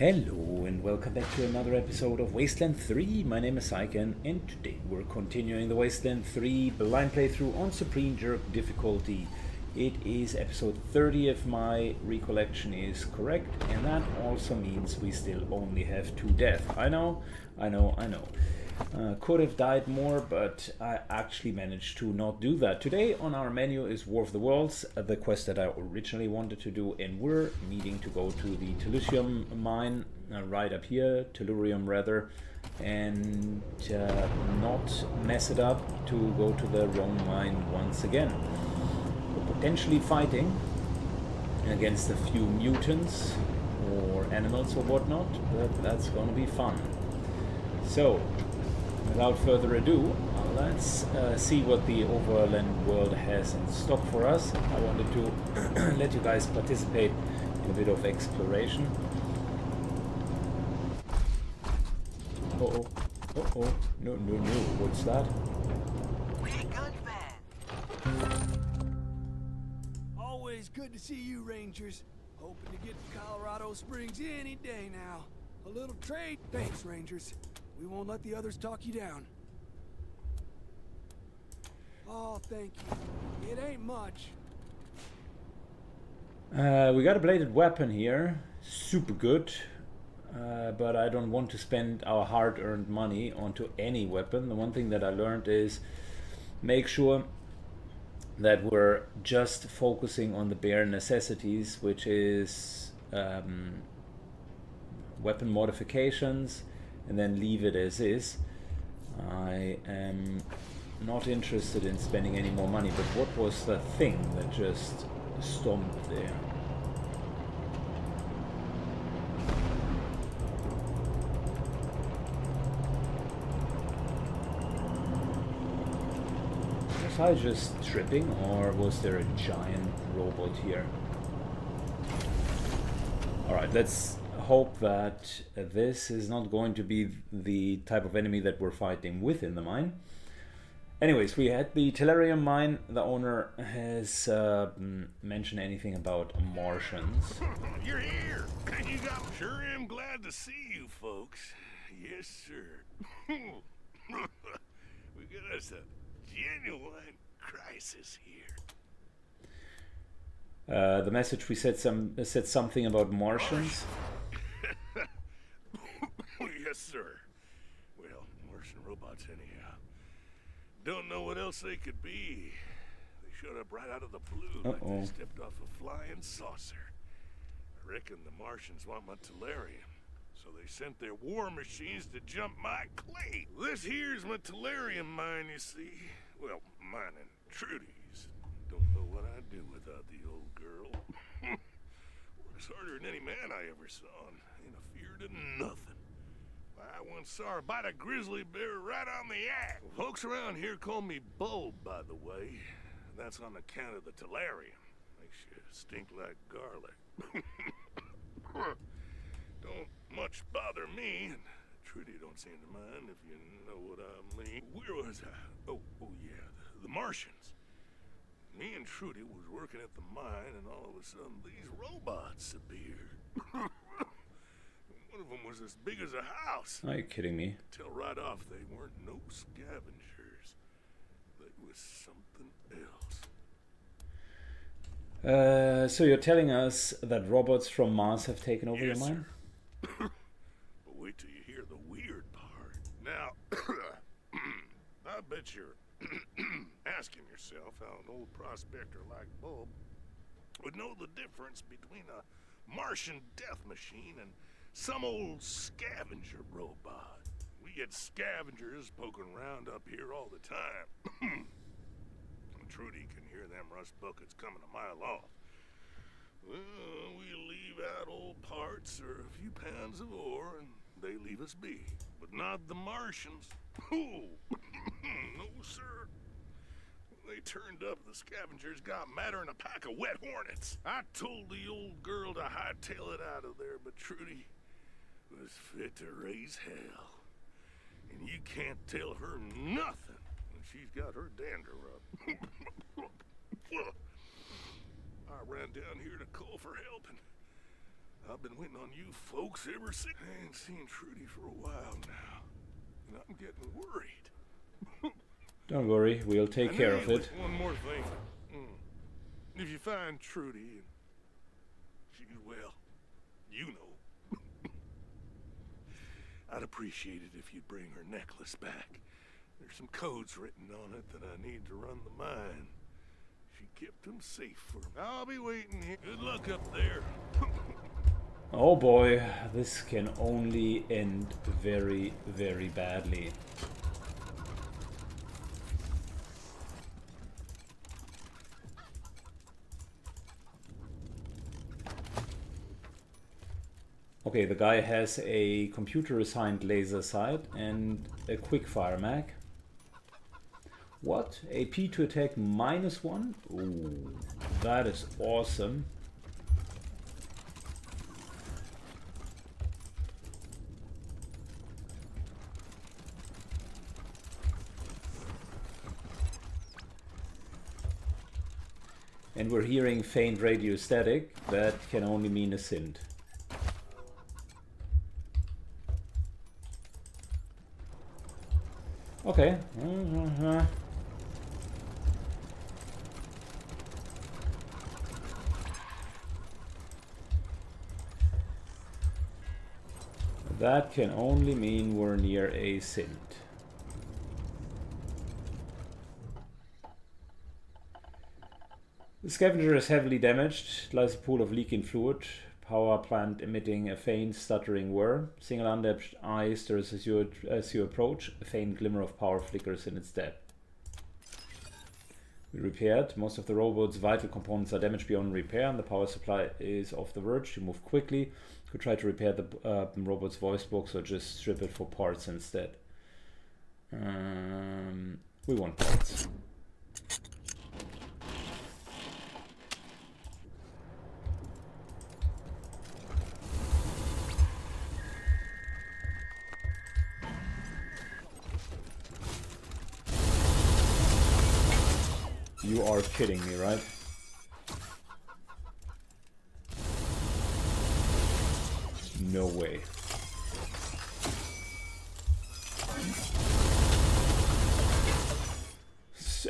Hello and welcome back to another episode of Wasteland 3. My name is Syken and today we're continuing the Wasteland 3 blind playthrough on Supreme Jerk difficulty. It is episode 30 if my recollection is correct and that also means we still only have two deaths. I know, I know, I know. Uh, could have died more, but I actually managed to not do that. Today on our menu is War of the Worlds, uh, the quest that I originally wanted to do, and we're needing to go to the Tellurium mine uh, right up here, Tellurium rather, and uh, not mess it up to go to the wrong mine once again. We're potentially fighting against a few mutants or animals or whatnot, but that's gonna be fun. So, without further ado, let's uh, see what the overland world has in stock for us. I wanted to let you guys participate in a bit of exploration. Uh oh, uh oh, no, no, no, what's that? Always good to see you, Rangers. Hoping to get to Colorado Springs any day now. A little trade. Thanks, Rangers. We won't let the others talk you down. Oh, thank you. It ain't much. Uh, we got a bladed weapon here, super good, uh, but I don't want to spend our hard-earned money onto any weapon. The one thing that I learned is make sure that we're just focusing on the bare necessities, which is um, weapon modifications, and then leave it as is. I am not interested in spending any more money, but what was the thing that just stomped there? Was I just tripping, or was there a giant robot here? Alright, let's hope that this is not going to be the type of enemy that we're fighting within the mine. Anyways, we had the Tellurium mine. The owner has uh, mentioned anything about Martians. You're here, and you got. Sure am glad to see you, folks. Yes, sir. we got us a genuine crisis here. Uh, the message we said some said something about Martians. Yes, sir. Well, worse than robots, anyhow. Don't know what else they could be. They showed up right out of the blue, like Uh-oh. they stepped off a flying saucer. I reckon the Martians want my Tellurium, so they sent their war machines to jump my clay. This here's my Tellurium mine, you see. Well, mine and Trudy's. Don't know what I'd do without the old girl. Works harder than any man I ever saw, and ain't afeared of nothing. I once saw her bite a grizzly bear right on the act. Folks around here call me Bulb, by the way. That's on account of the Tellurium. Makes you stink like garlic. don't much bother me, and Trudy don't seem to mind if you know what I mean. Where was I? Oh, oh yeah, the, the Martians. Me and Trudy was working at the mine, and all of a sudden these robots appeared. One of them was as big as a house. Are you kidding me? Tell right off they weren't no scavengers. They was something else. Uh, so you're telling us that robots from Mars have taken over Yes, your mine? But wait till you hear the weird part. Now, I bet you're asking yourself how an old prospector like Bulb would know the difference between a Martian death machine and some old scavenger robot. We get scavengers poking around up here all the time. Trudy can hear them rust buckets coming a mile off. Well, we leave out old parts or a few pounds of ore, and they leave us be. But not the Martians. Oh, no, sir. They turned up, the scavengers got madder than a pack of wet hornets. I told the old girl to hightail it out of there, but Trudy was fit to raise hell. And you can't tell her nothing when she's got her dander up. I ran down here to call for help, and I've been waiting on you folks ever since. I ain't seen Trudy for a while now, and I'm getting worried. Don't worry, we'll take And care of it. One more thing. Mm. If you find Trudy, and she, well, you know, I'd appreciate it if you'd bring her necklace back. There's some codes written on it that I need to run the mine. She kept them safe for me. I'll be waiting here. Good luck up there. Oh boy, this can only end very, very badly. Okay, the guy has a computer-assigned laser sight and a quick-fire mag. What? AP to attack minus one? Ooh, that is awesome. And we're hearing faint radio static. That can only mean a synth. Okay. Uh-huh. That can only mean we're near a synth. The scavenger is heavily damaged, lies a pool of leaking fluid, power plant emitting a faint stuttering whir. Single undamaged eye stirs as you, as you approach, a faint glimmer of power flickers in its depth. We repaired. Most of the robot's vital components are damaged beyond repair, and the power supply is off the verge. You move quickly. Could try to repair the uh, robot's voice box or just strip it for parts instead. Um, we want parts. Kidding me, right? No way.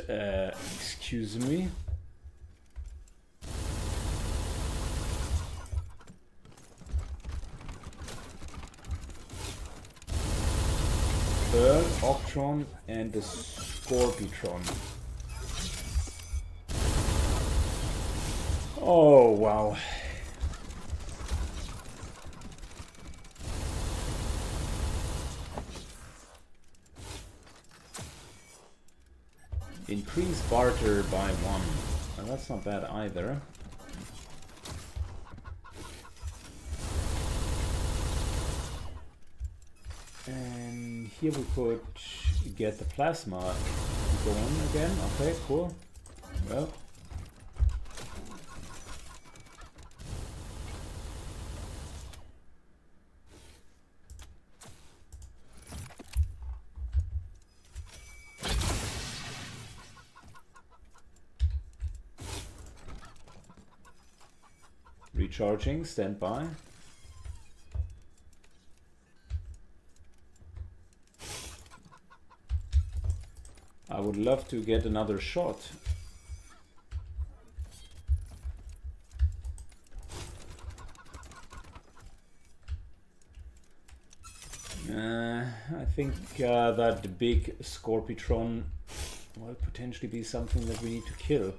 Uh, excuse me? Earl, Octron, and the Scorpitron. Oh, wow. Increase barter by one. Well, that's not bad either. And here we could get the plasma going again. Okay, cool. Well, Recharging, stand by. I would love to get another shot. Uh, I think uh, that big Scorpitron will potentially be something that we need to kill.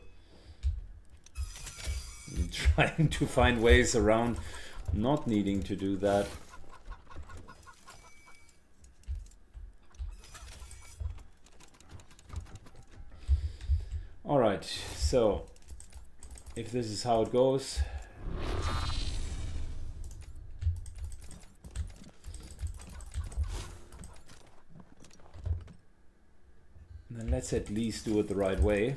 Trying to find ways around not needing to do that. Alright, so if this is how it goes, then let's at least do it the right way.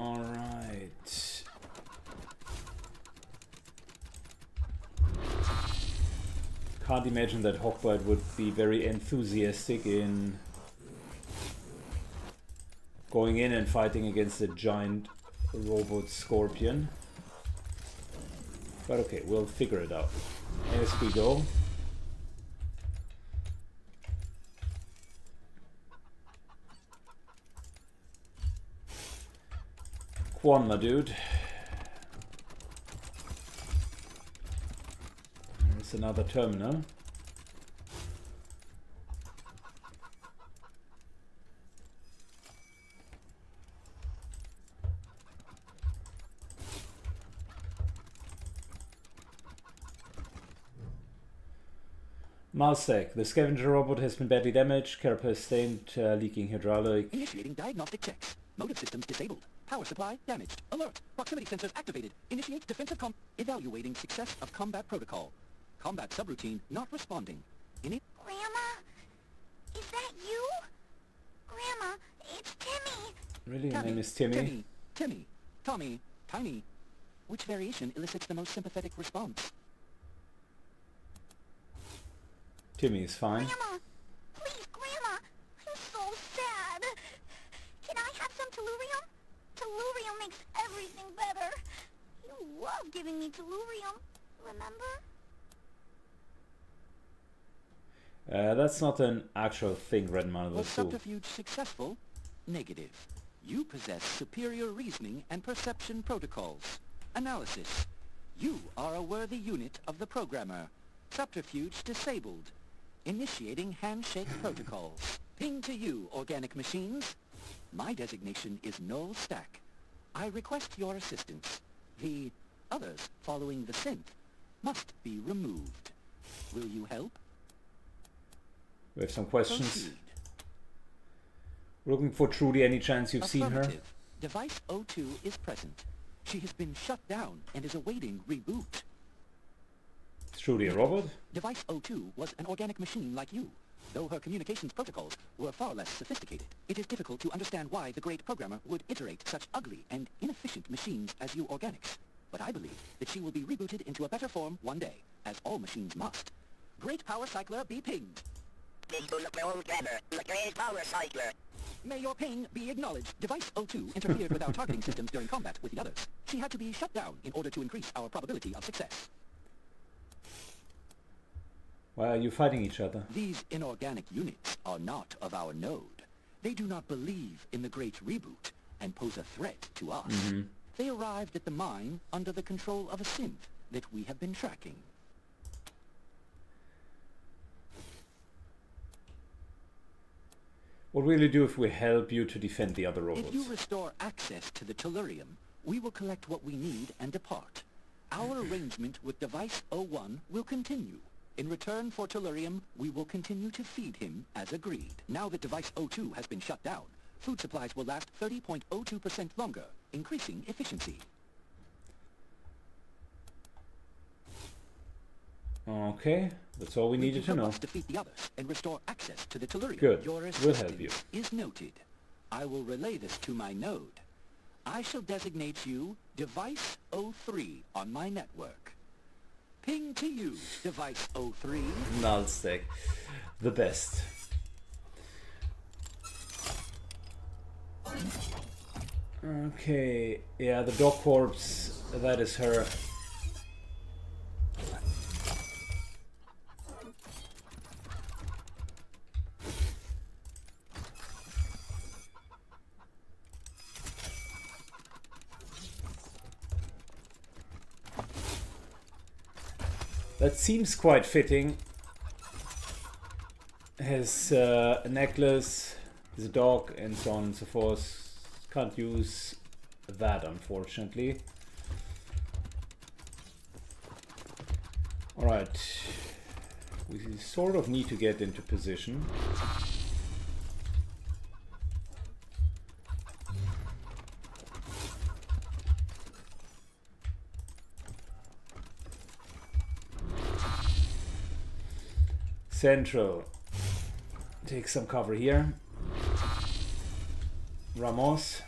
Alright. Can't imagine that Hogbite would be very enthusiastic in going in and fighting against a giant robot scorpion. But okay, we'll figure it out as we go. Quan, my dude. There's another terminal. Malsec, the scavenger robot has been badly damaged, carapace stained, uh, leaking hydraulic. Initiating diagnostic checks. Motive systems disabled. Power supply damaged. Alert. Proximity sensors activated. Initiate defensive com... Evaluating success of combat protocol. Combat subroutine not responding. Ini... Grandma? Is that you? Grandma, it's Timmy. Really, your Tammy, name is Timmy? Timmy. Timmy. Tommy. Tiny. Which variation elicits the most sympathetic response? Timmy is fine. Grandma, please, Grandma. I'm so sad. Can I have some tellurium? Tellurium makes everything better. You love giving me tellurium, remember? Uh, that's not an actual thing Red Man will Was do. subterfuge successful? Negative. You possess superior reasoning and perception protocols. Analysis. You are a worthy unit of the programmer. Subterfuge disabled. Initiating handshake protocols. Ping to you, organic machines. My designation is Null Stack. I request your assistance. The others following the scent must be removed. Will you help? We have some questions. Proceed. We're looking for Trudy. Any chance you've seen her? Device 02 is present. She has been shut down and is awaiting reboot. Is Trudy a robot? Device 02 was an organic machine like you. Though her communications protocols were far less sophisticated, it is difficult to understand why the great programmer would iterate such ugly and inefficient machines as you organics. But I believe that she will be rebooted into a better form one day, as all machines must. Great Power Cycler be pinged. This is the old clever, the great power cycler. May your ping be acknowledged. Device 02 interfered with our targeting systems during combat with the others. She had to be shut down in order to increase our probability of success. Why are you fighting each other? These inorganic units are not of our node. They do not believe in the Great Reboot and pose a threat to us. Mm-hmm. They arrived at the mine under the control of a synth that we have been tracking. What will you do if we help you to defend the other robots? If you restore access to the tellurium, we will collect what we need and depart. Our arrangement with Device 01 will continue. In return for tellurium, we will continue to feed him as agreed. Now that Device 02 has been shut down, food supplies will last 30.02% longer, increasing efficiency. Okay, that's all we needed to know. defeat the others and restore access to the tellurium. Good. Your We'll help you. is noted. I will relay this to my node. I shall designate you Device 03 on my network. Ping to you, Device 03. Nullstack. The best. Okay, yeah, the dog corpse, that is her. That seems quite fitting. Has uh, a necklace, his dog, and so on and so forth. Can't use that, unfortunately. Alright. We sort of need to get into position. Central. Take some cover here. Ramos.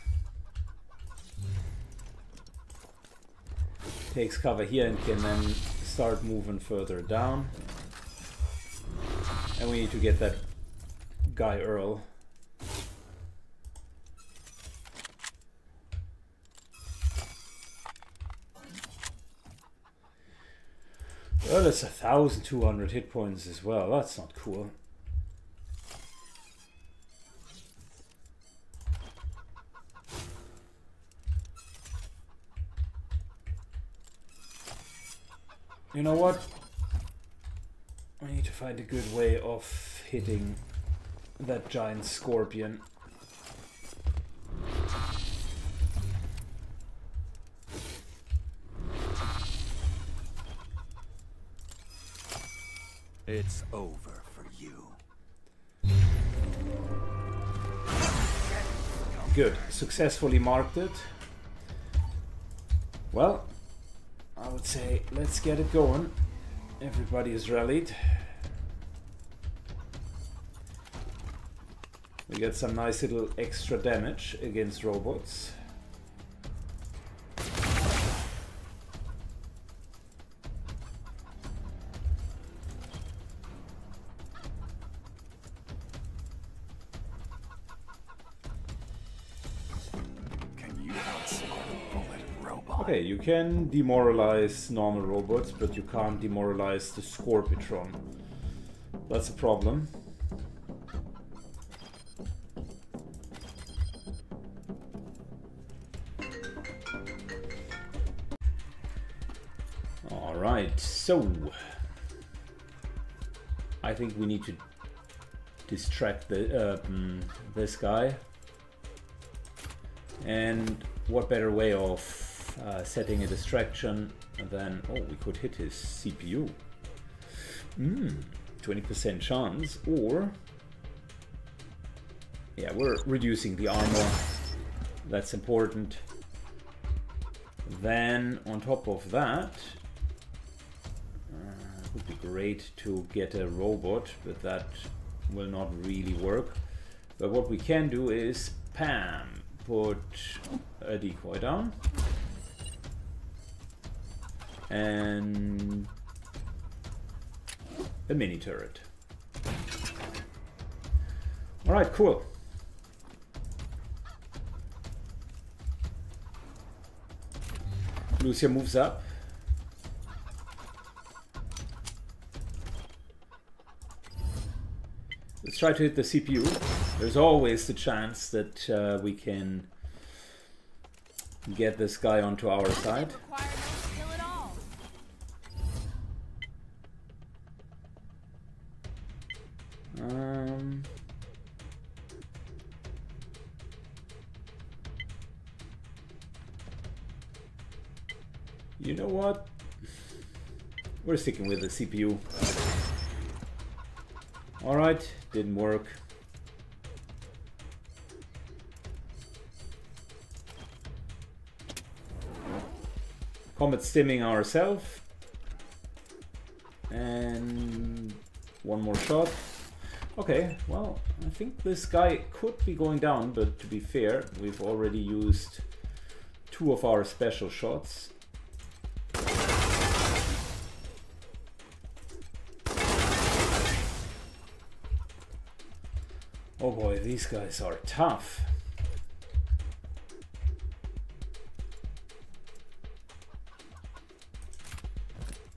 Takes cover here and can then start moving further down. And we need to get that guy Earl. Thousand two hundred hit points as well. That's not cool. You know what? I need to find a good way of hitting that giant scorpion. It's over for you. Good. Successfully marked it. Well, would say let's get it going. Everybody is rallied. We get some nice little extra damage against robots. Okay, you can demoralize normal robots, but you can't demoralize the Scorpitron. That's a problem. Alright, so... I think we need to distract the, uh, mm, this guy. And what better way of uh, setting a distraction then Oh, we could hit his CPU. Hmm, 20% chance, or... Yeah, we're reducing the armor. That's important. Then, on top of that, uh, would be great to get a robot, but that will not really work. But what we can do is, PAM, put a decoy down. And a mini turret. Alright, cool. Lucia moves up. Let's try to hit the CPU. There's always the chance that uh, we can get this guy onto our side. Sticking with the CPU. Alright, didn't work. Comet stimming ourselves. And one more shot. Okay, well, I think this guy could be going down, but to be fair, we've already used two of our special shots. These guys are tough.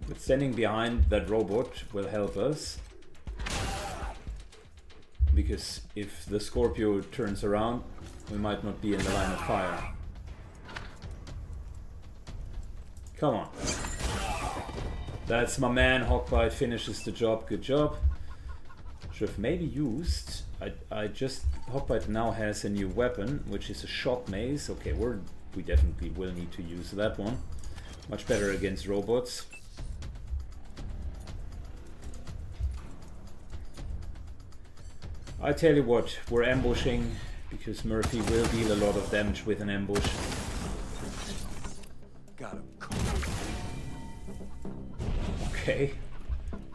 But standing behind that robot will help us. Because if the Scorpio turns around, we might not be in the line of fire. Come on. That's my man, Hawkbite finishes the job, good job. Should have maybe used, I, I just, Hawkbite now has a new weapon, which is a shot maze. Okay, we're, we definitely will need to use that one. Much better against robots. I tell you what, we're ambushing because Murphy will deal a lot of damage with an ambush. Got him. Okay.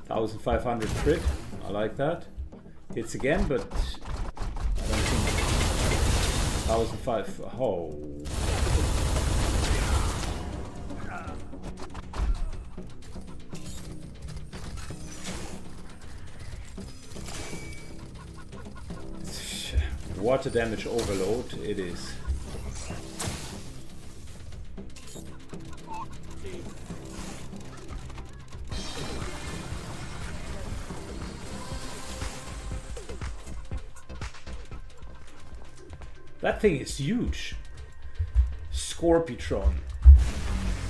1500 crit. I like that hits again, but I don't think 1005. Oh. Water damage overload it is. That thing is huge. Scorpitron.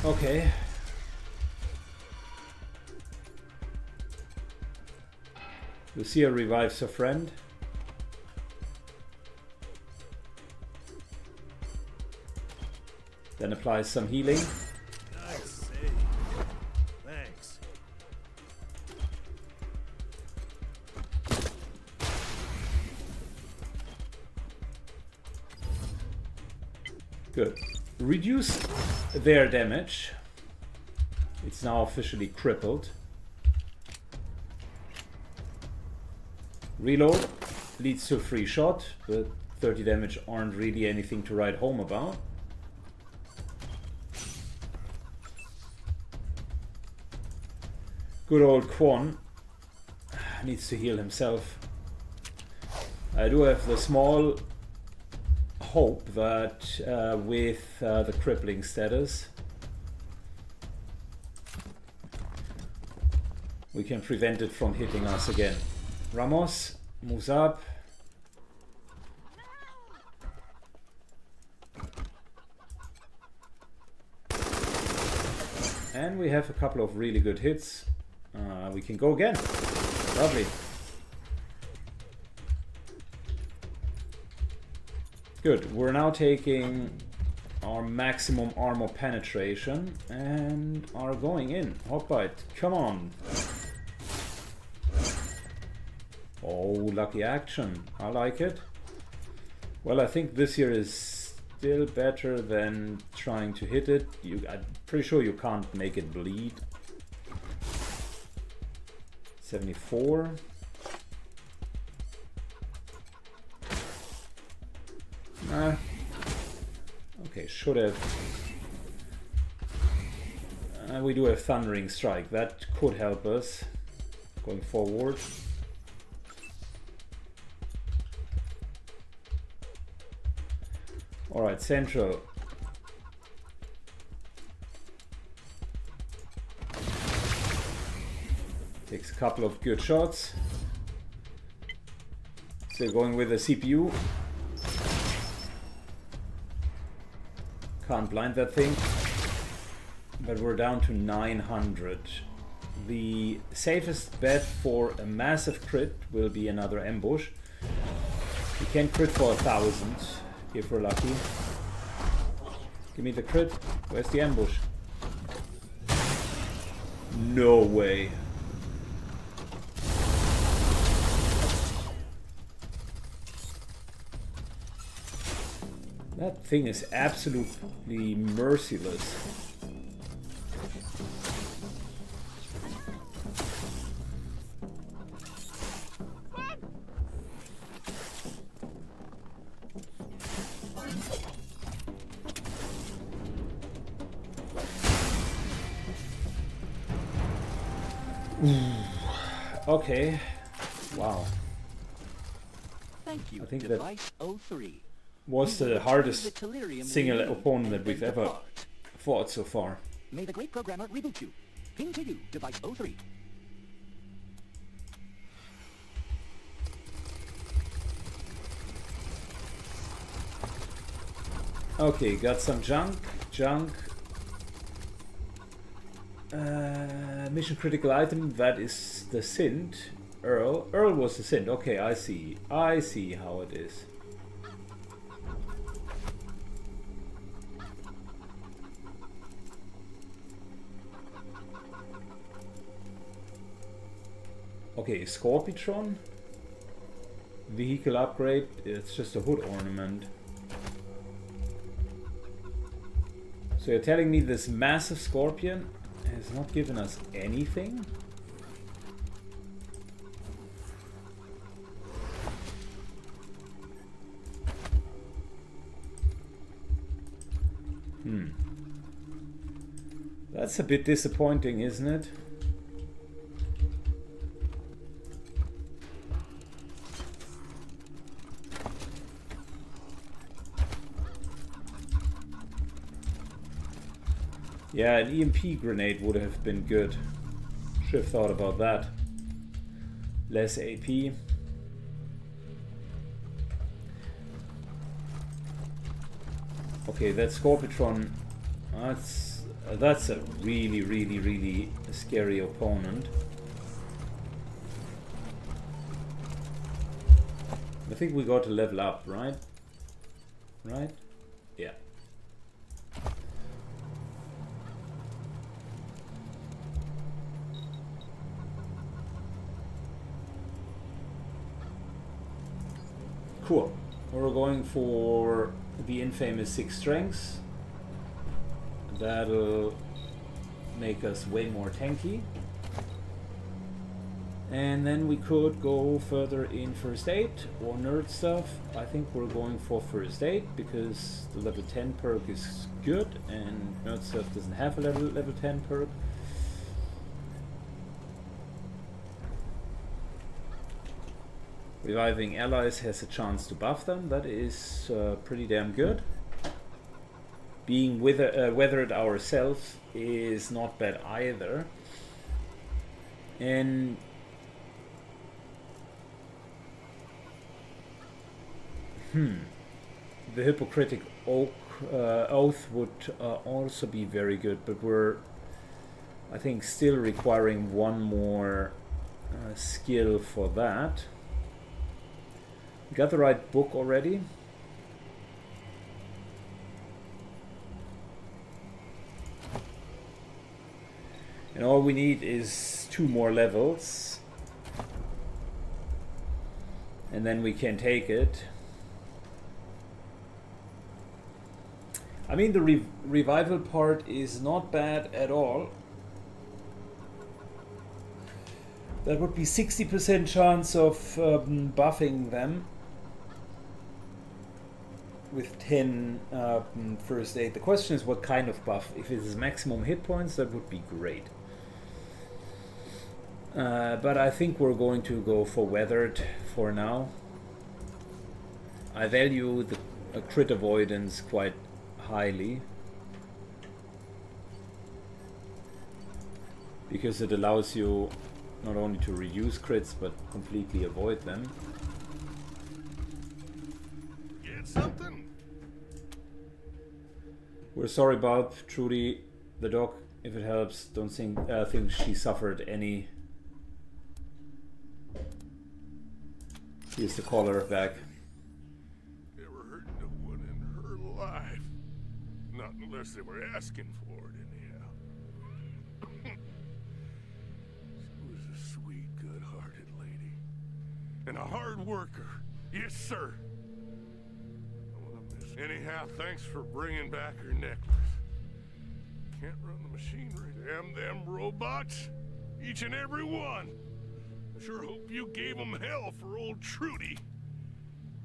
Okay. Lucia revives her friend. Then applies some healing. Reduce their damage. It's now officially crippled. Reload leads to a free shot, but 30 damage aren't really anything to write home about. Good old Quan needs to heal himself. I do have the small hope that uh, with uh, the crippling status we can prevent it from hitting us again. Ramos moves up. And we have a couple of really good hits. Uh, we can go again. Lovely. Good. We're now taking our maximum armor penetration and are going in. Hoplite, come on. Oh, lucky action. I like it. Well, I think this here is still better than trying to hit it. You, I'm pretty sure you can't make it bleed. 74. Nah. Okay, should have. Uh, we do have Thundering Strike. That could help us going forward. Alright, Central. Takes a couple of good shots. Still going with the CPU. Can't blind that thing. But we're down to 900. The safest bet for a massive crit will be another ambush. We can crit for a thousand if we're lucky. Give me the crit. Where's the ambush? No way. That thing is absolutely merciless. Okay. Wow. Thank you, I think that- Device 03. Was the hardest single opponent that we've ever fought so far. May the great programmer reboot you. Ping to you, Device 03. Okay, got some junk. Junk. Uh, mission critical item, that is the synth. Earl. Earl was the synth. Okay, I see. I see how it is. Okay, Scorpitron. Vehicle upgrade. It's just a hood ornament. So you're telling me this massive scorpion has not given us anything? Hmm. That's a bit disappointing, isn't it? Yeah, an EMP grenade would have been good. Should have thought about that. Less AP. Okay, that Scorpitron, that's that's a really, really, really scary opponent. I think we got to level up, right? Right? Yeah. Cool. We're going for the infamous six strengths. That'll make us way more tanky. And then we could go further in first aid or nerd stuff. I think we're going for first aid because the level 10 perk is good and nerd stuff doesn't have a level level 10 perk. Reviving allies has a chance to buff them. That is uh, pretty damn good. Being wither uh, weathered ourselves is not bad either. And hmm, the hypocritic oak, uh, oath would uh, also be very good, but we're, I think, still requiring one more uh, skill for that. You got the right book already? And all we need is two more levels. And then we can take it. I mean, the re revival part is not bad at all. That would be 60% chance of um, buffing them with 10 um, first aid. The question is what kind of buff. If it is maximum hit points, that would be great. Uh, but I think we're going to go for weathered for now. I value the uh, crit avoidance quite highly. Because it allows you not only to reduce crits, but completely avoid them. Get something? We're sorry, Bob. Trudy, the dog, if it helps, don't think, uh, think she suffered any. Here's the caller back. Never hurt no one in her life. Not unless they were asking for it, anyhow. she was a sweet, good-hearted lady. And a hard worker. Yes, sir. Anyhow, thanks for bringing back your necklace. Can't run the machinery. Damn them robots. Each and every one. I sure hope you gave them hell for old Trudy.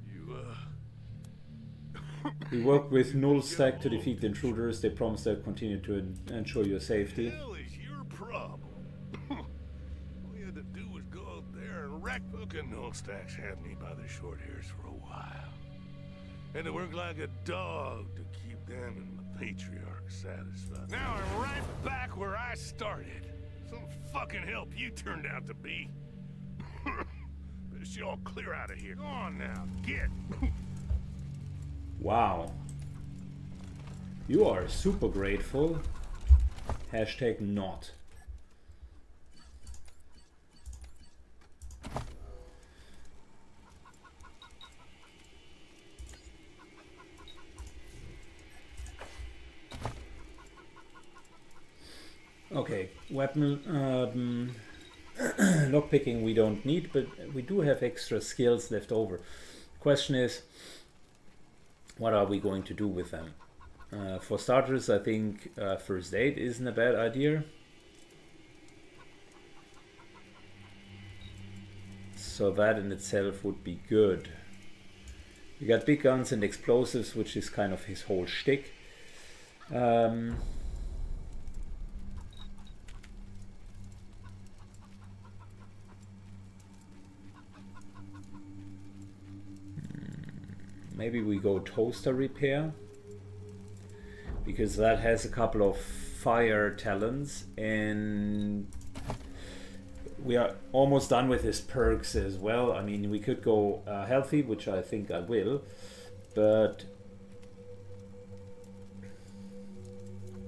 You, uh... We work with Null Stack to defeat the intruders. They promise they'll continue to ensure your safety. hell is your problem? All you had to do was go out there and wreck fucking Null Stacks had me by the short hairs for a while. And to work like a dog to keep them and the patriarch satisfied. Now I'm right back where I started. Some fucking help you turned out to be. Best y'all clear out of here. Go on now, get. Wow. You are super grateful. Hashtag not. Okay, weapon um, lockpicking we don't need, but we do have extra skills left over. Question is, what are we going to do with them? Uh, for starters, I think uh, first aid isn't a bad idea. So that in itself would be good. We got big guns and explosives, which is kind of his whole shtick. Um, maybe we go toaster repair because that has a couple of fire talents and we are almost done with his perks as well. I mean, we could go uh, healthy, which I think I will, but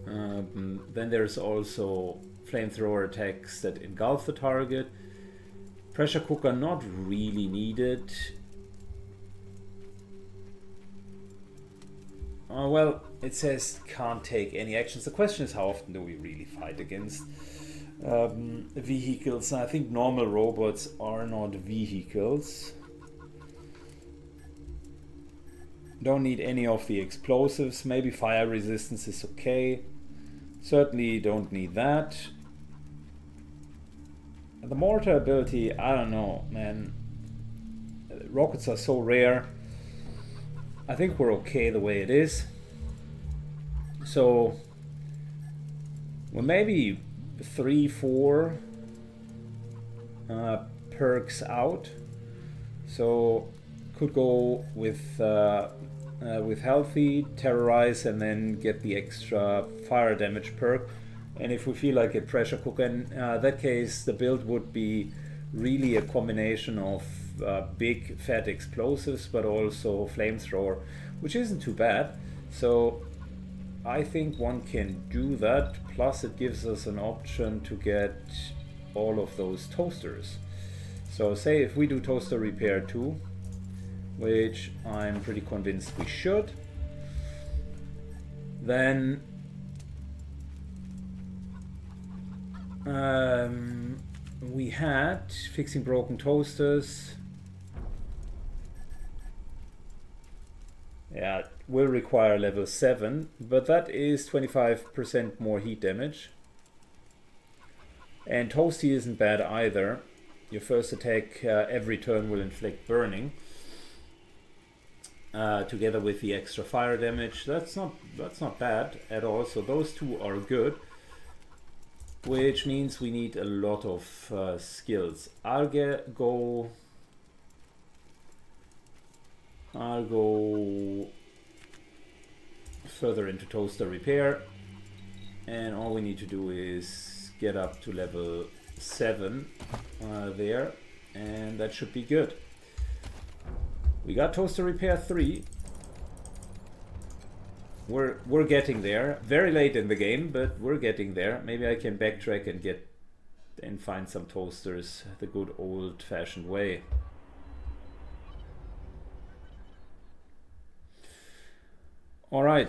um, then there's also flamethrower attacks that engulf the target. Pressure cooker not really needed. Uh, well, it says can't take any actions. The question is how often do we really fight against um, vehicles? I think normal robots are not vehicles. Don't need any of the explosives. Maybe fire resistance is okay. Certainly don't need that. The mortar ability, I don't know, man. Rockets are so rare. I think we're okay the way it is. So, well, maybe three, four uh, perks out. So, could go with uh, uh, with healthy, terrorize, and then get the extra fire damage perk. And if we feel like a pressure cooker, in uh, that case, the build would be really a combination of uh, big fat explosives, but also flamethrower, which isn't too bad. So I think one can do that. Plus, it gives us an option to get all of those toasters. So say if we do toaster repair too, which I'm pretty convinced we should, then um, we had fixing broken toasters. Yeah, will require level 7, but that is 25% more heat damage. And Toasty isn't bad either. Your first attack uh, every turn will inflict burning. Uh, together with the extra fire damage, that's not that's not bad at all. So those two are good, which means we need a lot of uh, skills. I'll get go. I'll go further into toaster repair, and all we need to do is get up to level seven uh, there, and that should be good. We got Toaster Repair 3. We're, we're getting there. Very late in the game, but we're getting there. Maybe I can backtrack and get and find some toasters the good old-fashioned way. All right.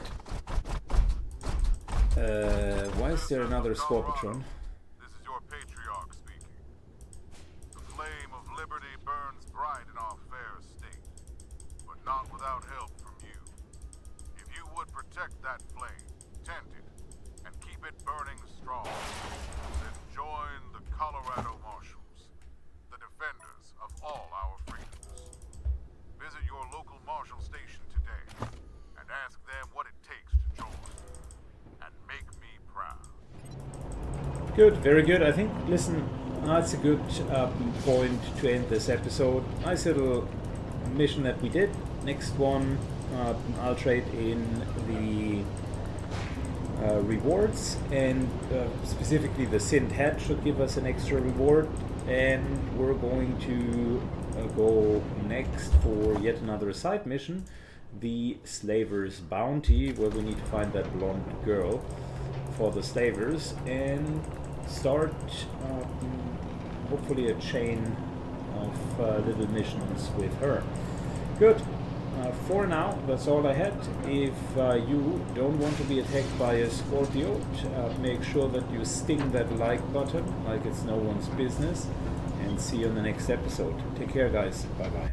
Uh, why is there another Scorpitron? This is your patriarch speaking. The flame of liberty burns bright in our fair state, but not without help from you. If you would protect that flame, tend it, and keep it burning strong, then join the Colorado Marshals, the defenders of all our freedoms. Visit your local marshal station today and ask them what it takes to join. And make me proud. Good, very good. I think, listen, that's a good uh, point to end this episode. Nice little mission that we did. Next one, uh, I'll trade in the uh, rewards, and uh, specifically the synth hat should give us an extra reward. And we're going to uh, go next for yet another side mission, the Slaver's Bounty, where we need to find that blonde girl for the slavers and start um, hopefully a chain of uh, little missions with her. Good. Uh, for now, that's all I had. If uh, you don't want to be attacked by a Scorpio, uh, make sure that you sting that like button like it's no one's business. And see you in the next episode. Take care, guys. Bye bye.